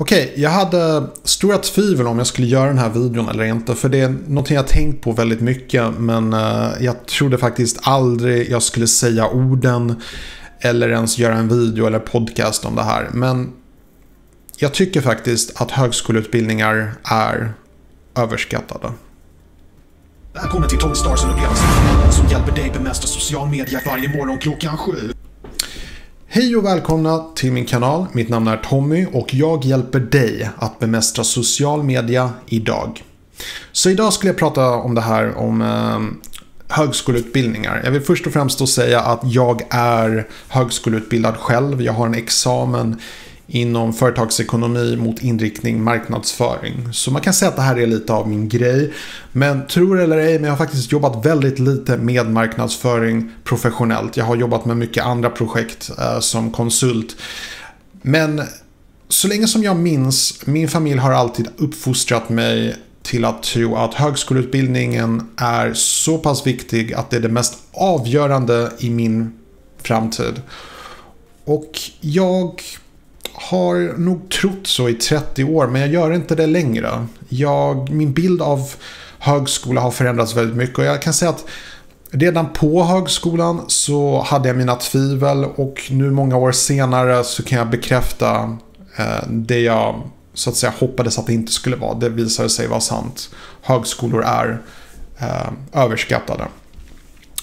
Okej, jag hade stora tvivel om jag skulle göra den här videon eller inte. För det är någonting jag tänkt på väldigt mycket. Men eh, jag trodde faktiskt aldrig jag skulle säga orden. Eller ens göra en video eller podcast om det här. Men jag tycker faktiskt att högskoleutbildningar är överskattade. Välkommen till Tommy Stars upplevelsen som hjälper dig bemästra social media varje morgon klockan sju. Hej och välkomna till min kanal. Mitt namn är Tommy och jag hjälper dig att bemästra social media idag. Så idag skulle jag prata om det här om eh, högskoleutbildningar. Jag vill först och främst då säga att jag är högskoleutbildad själv. Jag har en examen inom företagsekonomi mot inriktning marknadsföring. Så man kan säga att det här är lite av min grej. Men tro det eller ej, men jag har faktiskt jobbat väldigt lite med marknadsföring professionellt. Jag har jobbat med mycket andra projekt eh, som konsult. Men så länge som jag minns, min familj har alltid uppfostrat mig till att tro att högskoleutbildningen är så pass viktig att det är det mest avgörande i min framtid. Och jag har nog trott så i 30 år men jag gör inte det längre. Jag, min bild av högskola har förändrats väldigt mycket och jag kan säga att redan på högskolan så hade jag mina tvivel och nu många år senare så kan jag bekräfta eh, det jag så att säga hoppades att det inte skulle vara. Det visade sig vara sant. Högskolor är eh, överskattade.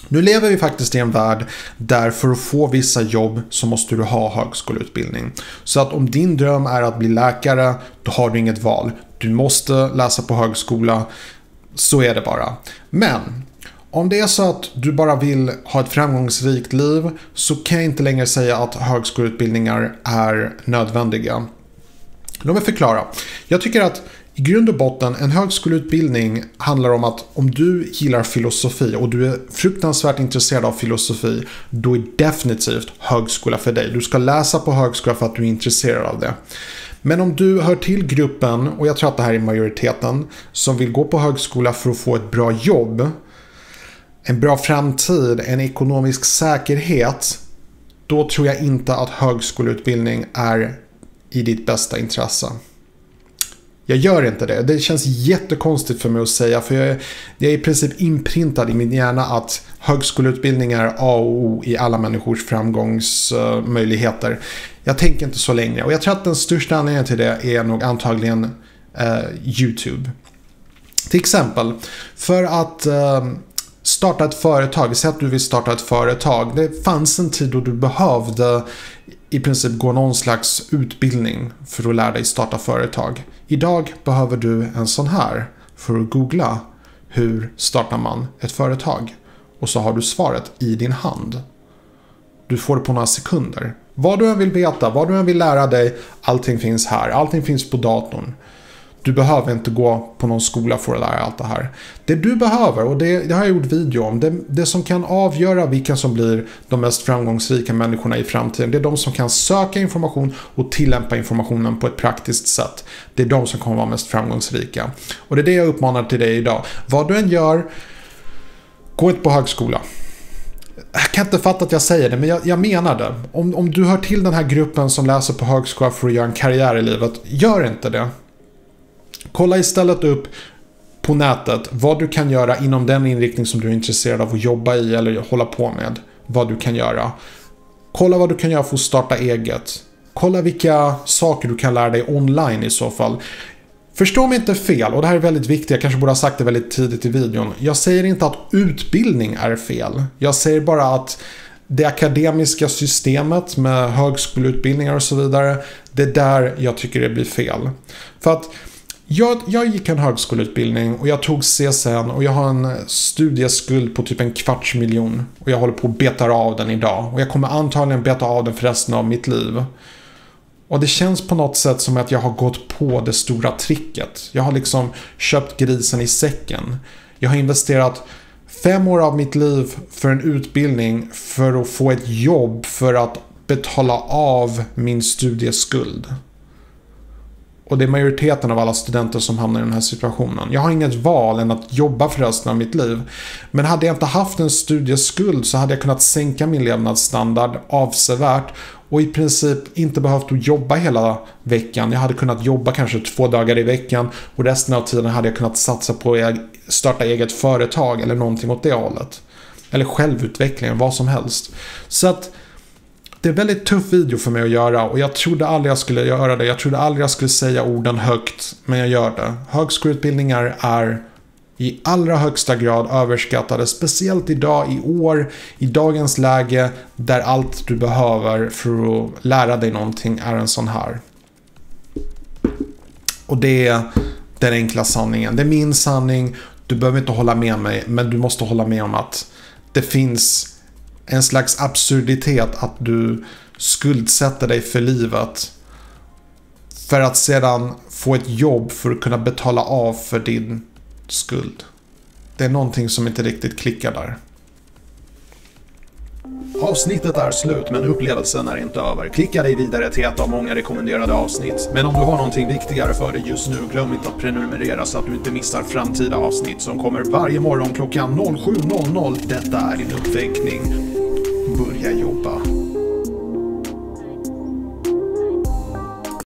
Nu lever vi faktiskt i en värld där för att få vissa jobb så måste du ha högskoleutbildning. Så att om din dröm är att bli läkare, då har du inget val. Du måste läsa på högskola. Så är det bara. Men om det är så att du bara vill ha ett framgångsrikt liv så kan jag inte längre säga att högskoleutbildningar är nödvändiga. Låt mig förklara. Jag tycker att i grund och botten, en högskoleutbildning handlar om att om du gillar filosofi och du är fruktansvärt intresserad av filosofi, då är definitivt högskola för dig. Du ska läsa på högskola för att du är intresserad av det. Men om du hör till gruppen, och jag tror att det här är majoriteten, som vill gå på högskola för att få ett bra jobb, en bra framtid, en ekonomisk säkerhet, då tror jag inte att högskoleutbildning är i ditt bästa intresse. Jag gör inte det. Det känns jättekonstigt för mig att säga för jag är, jag är i princip inprintad i min hjärna att högskoleutbildning är A och O i alla människors framgångsmöjligheter. Jag tänker inte så länge och jag tror att den största anledningen till det är nog antagligen eh, YouTube. Till exempel, för att eh, starta ett företag, säg att du vill starta ett företag. Det fanns en tid då du behövde i princip gå någon slags utbildning för att lära dig starta företag. Idag behöver du en sån här för att googla hur startar man ett företag. Och så har du svaret i din hand. Du får det på några sekunder. Vad du än vill veta, vad du än vill lära dig, allting finns här. Allting finns på datorn. Du behöver inte gå på någon skola för att lära allt det här. Det du behöver, och det, det har jag gjort video om, det, det, som kan avgöra vilka som blir de mest framgångsrika människorna i framtiden, det är de som kan söka information och tillämpa informationen på ett praktiskt sätt. Det är de som kommer vara mest framgångsrika. Och det är det jag uppmanar till dig idag. Vad du än gör, gå inte på högskola. Jag kan inte fatta att jag säger det, men jag, jag, menar det. Om, om du hör till den här gruppen som läser på högskola för att göra en karriär i livet, gör inte det. Kolla istället upp på nätet vad du kan göra inom den inriktning som du är intresserad av att jobba i eller hålla på med. Vad du kan göra. Kolla vad du kan göra för att starta eget. Kolla vilka saker du kan lära dig online i så fall. Förstå mig inte fel, och det här är väldigt viktigt, jag kanske borde ha sagt det väldigt tidigt i videon. Jag säger inte att utbildning är fel. Jag säger bara att det akademiska systemet med högskoleutbildningar och så vidare, det är där jag tycker det blir fel. För att jag, jag gick en högskoleutbildning och jag tog CSN och jag har en studieskuld på typ en kvarts miljon. Och jag håller på att beta av den idag. Och jag kommer antagligen beta av den för resten av mitt liv. Och det känns på något sätt som att jag har gått på det stora tricket. Jag har liksom köpt grisen i säcken. Jag har investerat fem år av mitt liv för en utbildning för att få ett jobb för att betala av min studieskuld. Och det är majoriteten av alla studenter som hamnar i den här situationen. Jag har inget val än att jobba för resten av mitt liv. Men hade jag inte haft en studieskuld så hade jag kunnat sänka min levnadsstandard avsevärt och i princip inte behövt att jobba hela veckan. Jag hade kunnat jobba kanske två dagar i veckan och resten av tiden hade jag kunnat satsa på att starta eget företag eller någonting åt det hållet. Eller självutveckling, vad som helst. Så att det är en väldigt tuff video för mig att göra och jag trodde aldrig jag skulle göra det. Jag trodde aldrig jag skulle säga orden högt, men jag gör det. Högskoleutbildningar är i allra högsta grad överskattade. Speciellt idag, i år, i dagens läge där allt du behöver för att lära dig någonting är en sån här. Och det är den enkla sanningen. Det är min sanning. Du behöver inte hålla med mig, men du måste hålla med om att det finns en slags absurditet att du skuldsätter dig för livet. För att sedan få ett jobb för att kunna betala av för din skuld. Det är någonting som inte riktigt klickar där. Avsnittet är slut men upplevelsen är inte över. Klicka dig vidare till ett av många rekommenderade avsnitt. Men om du har någonting viktigare för dig just nu, glöm inte att prenumerera så att du inte missar framtida avsnitt som kommer varje morgon klockan 07.00. Detta är din uppväckning. Börja jobba.